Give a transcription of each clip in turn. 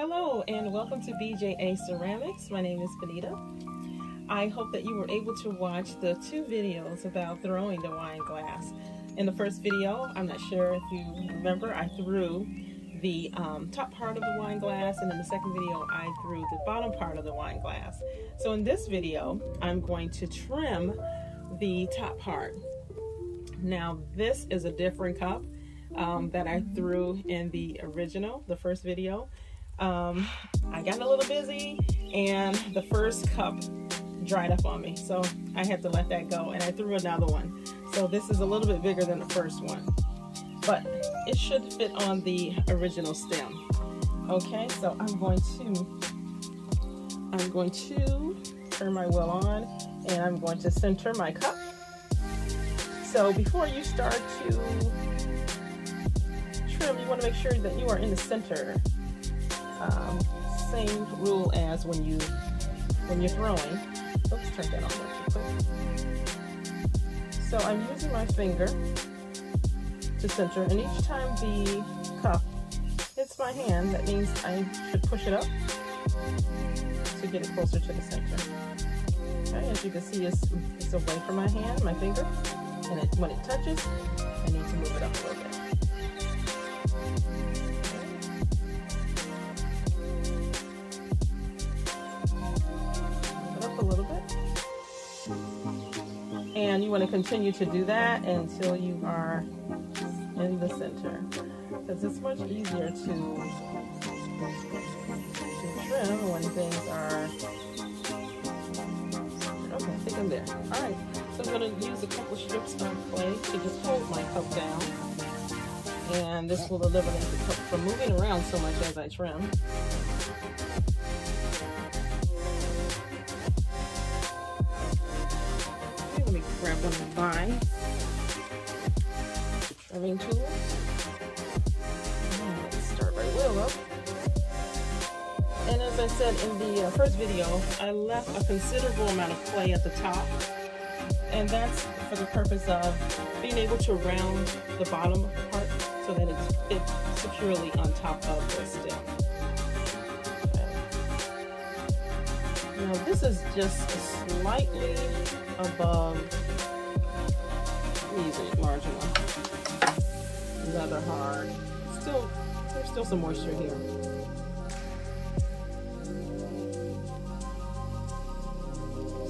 Hello and welcome to BJA Ceramics. My name is Benita. I hope that you were able to watch the two videos about throwing the wine glass. In the first video, I'm not sure if you remember, I threw the um, top part of the wine glass and in the second video I threw the bottom part of the wine glass. So in this video, I'm going to trim the top part. Now this is a different cup um, that I threw in the original, the first video. Um, I got a little busy and the first cup dried up on me. So I had to let that go and I threw another one. So this is a little bit bigger than the first one, but it should fit on the original stem. Okay, so I'm going to, I'm going to turn my wheel on and I'm going to center my cup. So before you start to trim, you want to make sure that you are in the center. Um, same rule as when you when you're throwing. Let's turn that quick. So I'm using my finger to center, and each time the cup hits my hand, that means I should push it up to get it closer to the center. Okay, as you can see, it's, it's away from my hand, my finger, and it, when it touches, I need to move it up a little bit. And you want to continue to do that until you are in the center. Because it's much easier to, to trim when things are... Okay, I think I'm there. Alright, so I'm going to use a couple strips of clay to just hold my cup down. And this will eliminate the cup from moving around so much as I trim. Grab one my trimming tools. Let's start my wheel up. And as I said in the uh, first video, I left a considerable amount of clay at the top. And that's for the purpose of being able to round the bottom part so that it fits securely on top of the stem. Now this is just slightly above large enough. Leather hard. Still, there's still some moisture here.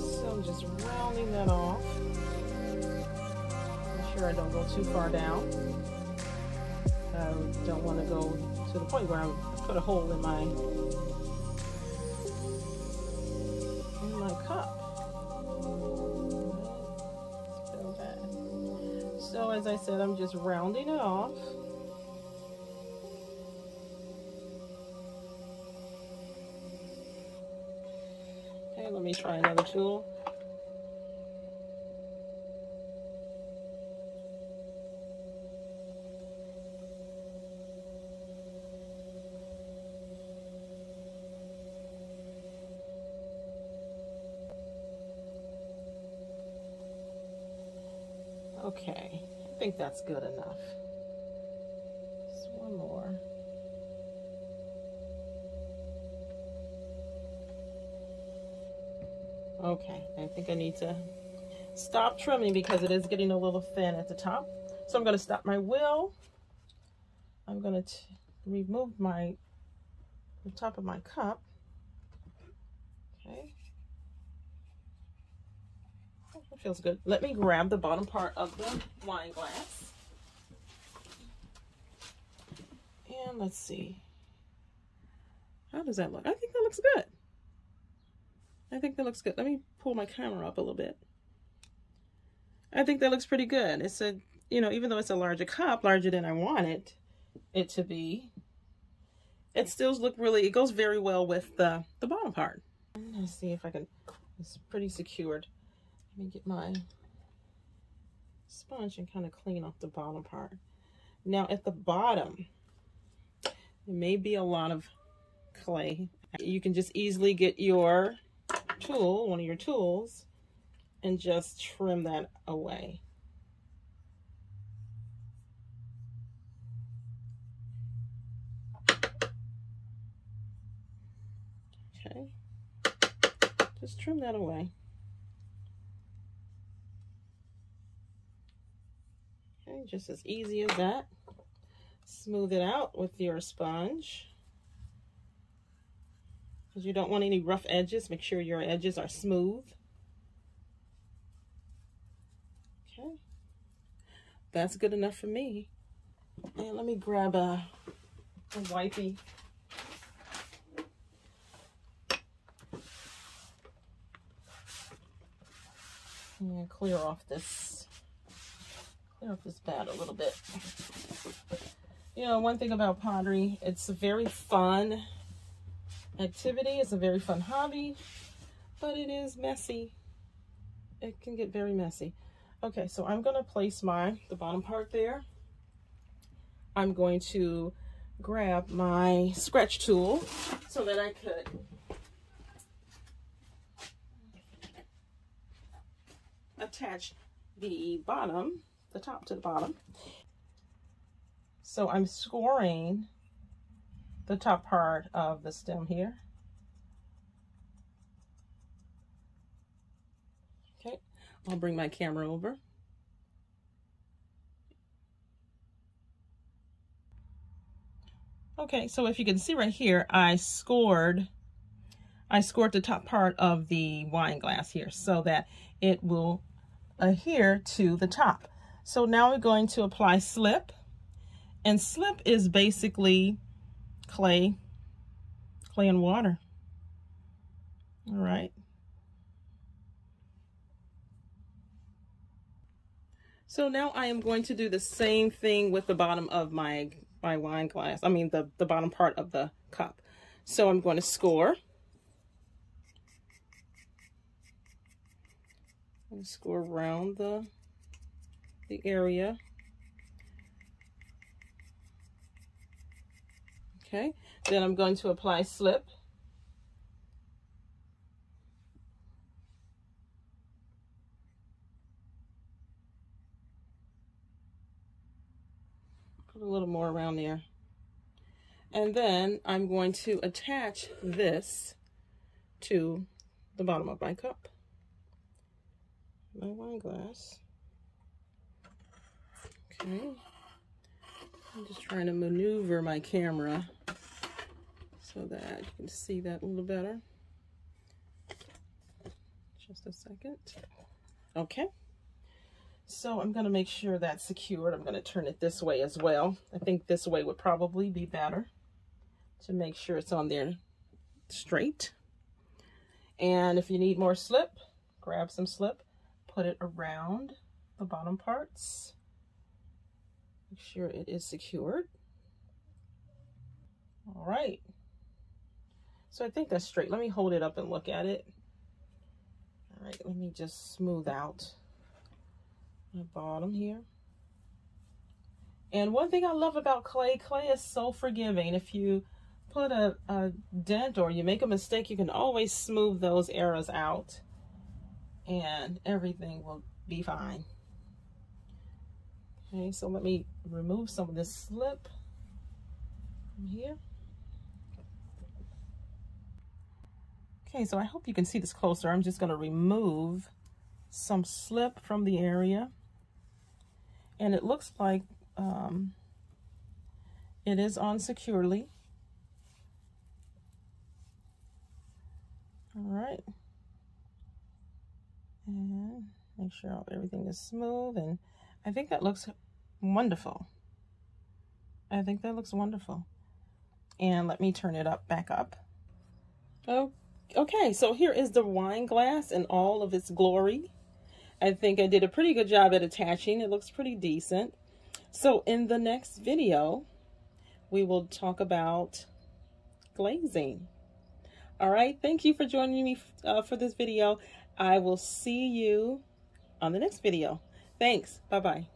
So I'm just rounding that off. Make sure I don't go too far down. I don't want to go to the point where I put a hole in my As I said, I'm just rounding it off. Okay, let me try another tool. Okay, think that's good enough. Just one more. Okay, I think I need to stop trimming because it is getting a little thin at the top. So I'm going to stop my wheel. I'm going to remove my the top of my cup. Okay. Feels good. Let me grab the bottom part of the wine glass. And let's see. How does that look? I think that looks good. I think that looks good. Let me pull my camera up a little bit. I think that looks pretty good. It's a, you know, even though it's a larger cup, larger than I wanted it to be, it still look really, it goes very well with the, the bottom part. Let's see if I can, it's pretty secured. Let me get my sponge and kind of clean off the bottom part. Now at the bottom, there may be a lot of clay. You can just easily get your tool, one of your tools, and just trim that away. Okay. Just trim that away. Just as easy as that. Smooth it out with your sponge. Because you don't want any rough edges. Make sure your edges are smooth. Okay. That's good enough for me. And let me grab a, a wipey. And clear off this, off this pad a little bit. You know, one thing about pottery, it's a very fun activity. It's a very fun hobby, but it is messy. It can get very messy. Okay, so I'm going to place my, the bottom part there. I'm going to grab my scratch tool so that I could attach the bottom, the top to the bottom. So I'm scoring the top part of the stem here. Okay, I'll bring my camera over. Okay, so if you can see right here, I scored, I scored the top part of the wine glass here so that it will adhere to the top. So now we're going to apply slip. And slip is basically clay, clay and water. All right. So now I am going to do the same thing with the bottom of my, my wine glass. I mean, the, the bottom part of the cup. So I'm going to score. Score around the, the area. Okay, then I'm going to apply slip. Put a little more around there. And then I'm going to attach this to the bottom of my cup. My wine glass. Okay. I'm just trying to maneuver my camera so that you can see that a little better. Just a second. Okay. So I'm going to make sure that's secured. I'm going to turn it this way as well. I think this way would probably be better to make sure it's on there straight. And if you need more slip, grab some slip, put it around the bottom parts. Sure it is secured. All right. So I think that's straight. Let me hold it up and look at it. All right, let me just smooth out my bottom here. And one thing I love about clay, clay is so forgiving. If you put a, a dent or you make a mistake, you can always smooth those errors out and everything will be fine. Okay, so let me remove some of this slip from here. Okay, so I hope you can see this closer. I'm just going to remove some slip from the area. And it looks like um, it is on securely. All right. And make sure everything is smooth. And I think that looks wonderful. I think that looks wonderful. And let me turn it up back up. Oh, okay, so here is the wine glass in all of its glory. I think I did a pretty good job at attaching. It looks pretty decent. So in the next video, we will talk about glazing. All right, thank you for joining me uh, for this video. I will see you on the next video. Thanks. Bye-bye.